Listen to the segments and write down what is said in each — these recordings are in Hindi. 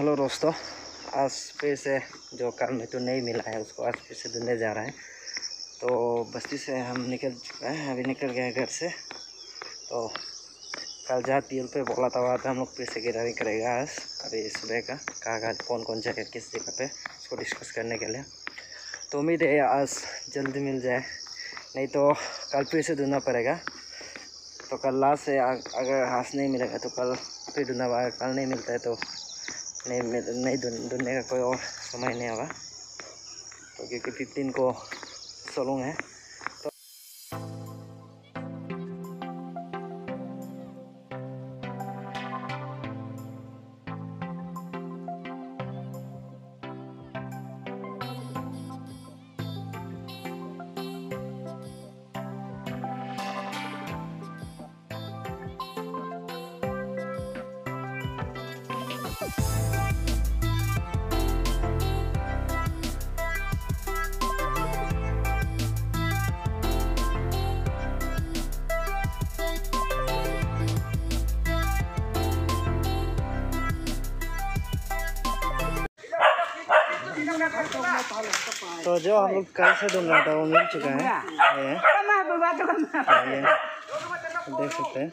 हेलो दोस्तों, आज फिर से जो कल में तो नहीं मिला है, उसको आज फिर से ढूँढने जा रहा है। तो बस्ती से हम निकल चुका है, अभी निकल गए घर से। तो कल जहाँ पील पे बोला था, वहाँ हम लोग फिर से गिरारी करेगा आज। अभी सुबह का, कहाँ कहाँ कौन कौन जगह, किस जगह पे, उसको डिस्कस करने के लिए। तो उम्मीद है आज जल्दी मिल जाए, नहीं तो कल फिर से ढूंढना पड़ेगा। तो कल लास्ट से अगर हाथ नहीं मिलेगा तो कल फिर ढूंढना पड़ेगा कल नहीं मिलता है तो नहीं नहीं ढूँढने का कोई और समय नहीं होगा। तो क्योंकि फिफ्टीन को सोलूंग है। तो जो हम लोग कल से ढूंढ रहा था वो मिल चुका है, ये ये देख सकते हैं!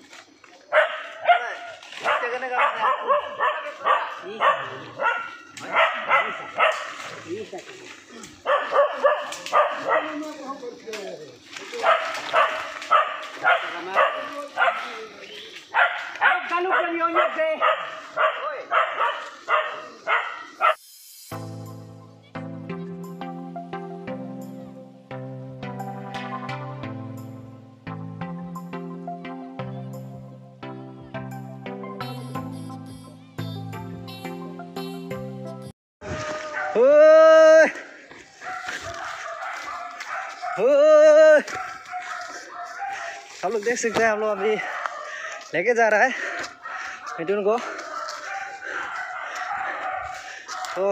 लोग देख सकते हैं हम लोग अभी लेके जा रहा है मिटून को तो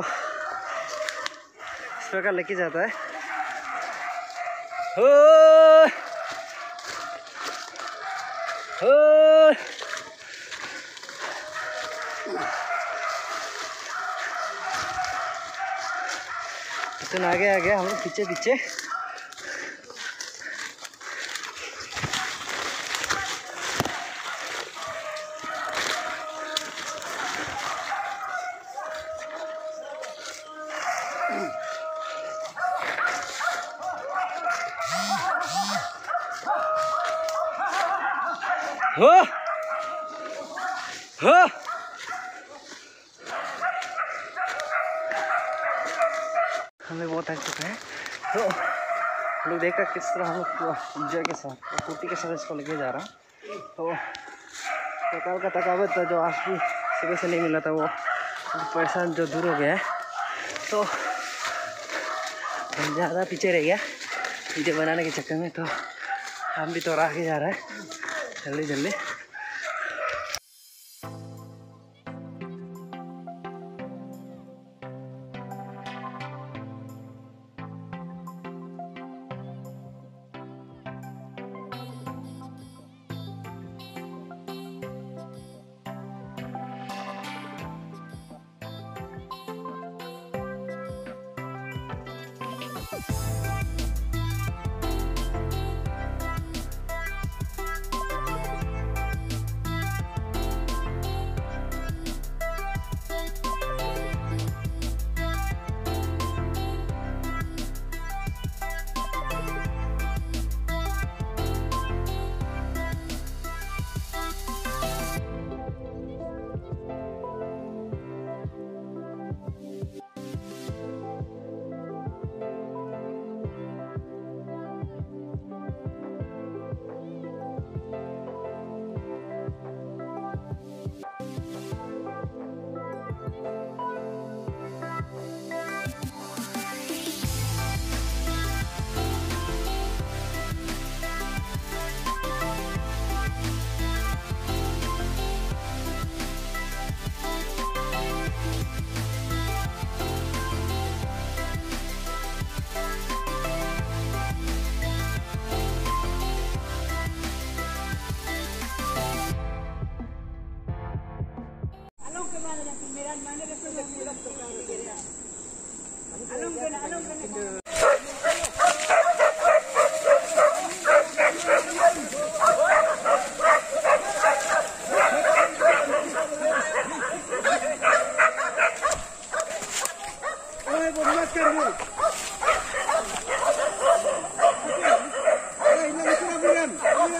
इस प्रकार लेके जाता है ओए! ओए! इतना आगे आ गया हम लोग पीछे पीछे हो। हमें बहुत थक चुका है। तो लोग देखा किस तरह हम लोग के साथ कुर्ती के साथ इसको लेके जा रहा हूँ। तो कल का थकावट था जो आज भी सुबह से नहीं मिला था वो। पैसा जो दूर हो गया है। तो ज़्यादा पीछे रह गया वीडियो बनाने के चक्कर में। तो हम भी तो आगे जा रहे हैं। जल्दी जल्दी।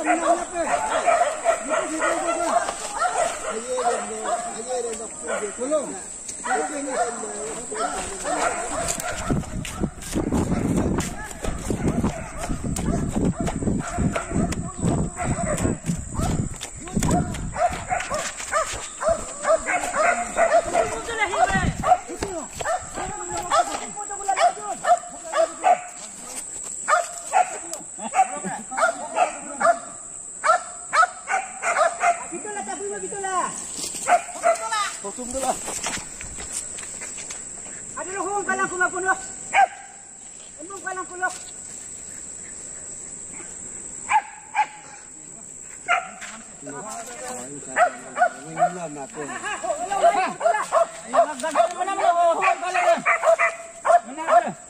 Ja, ja, ja, dula. Ano na hong palang kumapuno? Ano palang kulo? Wala na po. Wala na po. Wala na po. Wala na po. Wala na po.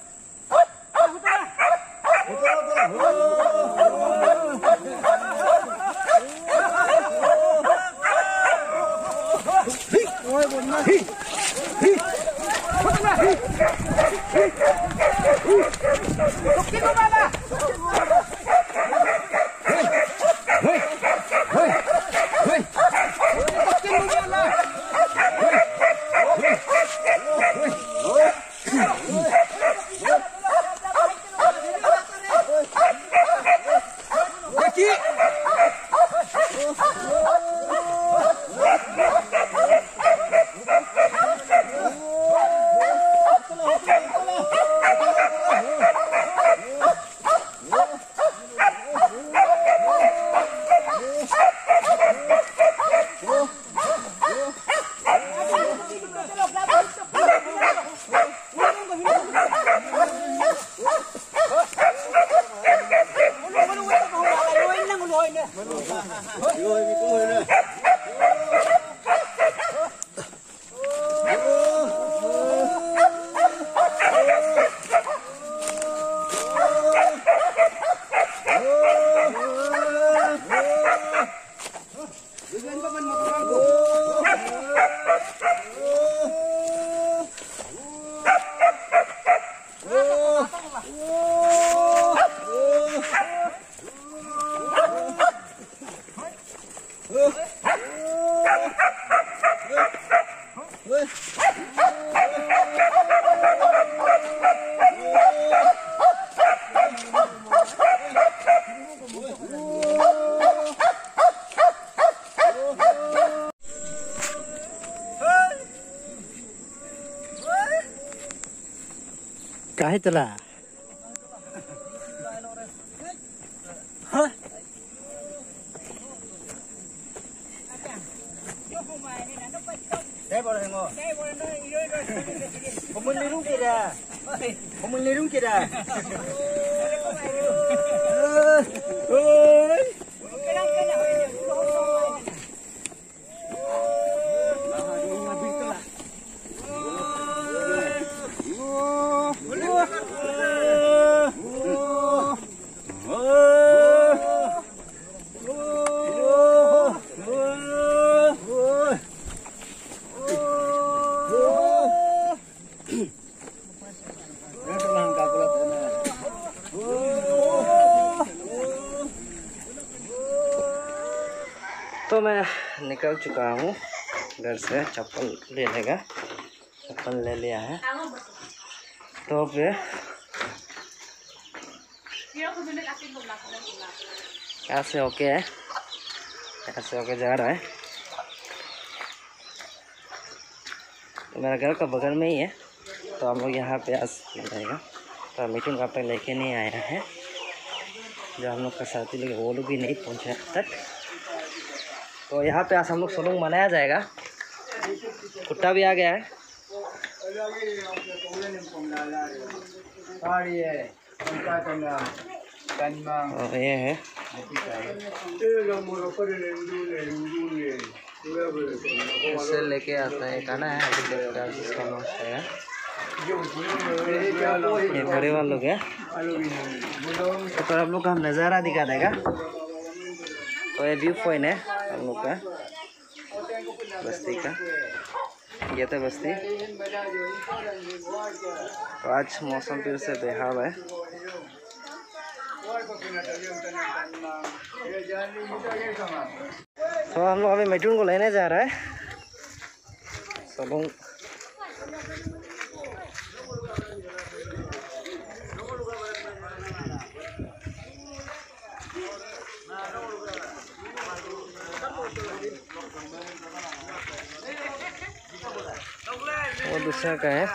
cái tức là Saya boleh tengok. Saya boleh tengok. Pemun lirung kira. Pemun lirung kira. Oh. मैं निकल चुका हूँ घर से, चप्पल लेने का। चप्पल ले लिया है। तो फिर ऐसे होके है। ऐसे होके जा रहा है। तो मेरा घर का बगल में ही है। तो हम लोग यहाँ पे आज जाएगा तो मीटिंग का पे लेके नहीं आया है। जो हम लोग का साथी लोग वो लोग भी नहीं पहुँचे अब तक। तो यहाँ पे आज हम लोग सोलंग मनाया जाएगा। कुत्ता भी आ गया है। और ये है। इससे लेके आता है खाना है हैं है। ये बड़े वाले लोग है। तो आप लोग का नज़ारा दिखा देगा। तो ये व्यू पॉइंट है। हम लोग का बस्ती का। ये था बस्ती। तो आज मौसम फिर से बेहाल है। तो हम लोग अभी मेटून को लेने जा रहा है। तो वो दूसरा का है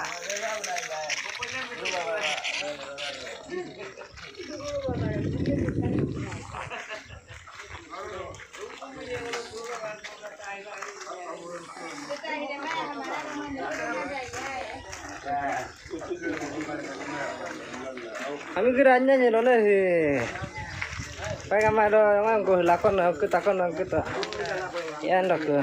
kami kira aja nih lo nih pengen main do yang aku lakon aku takon aku tak ya ndak ke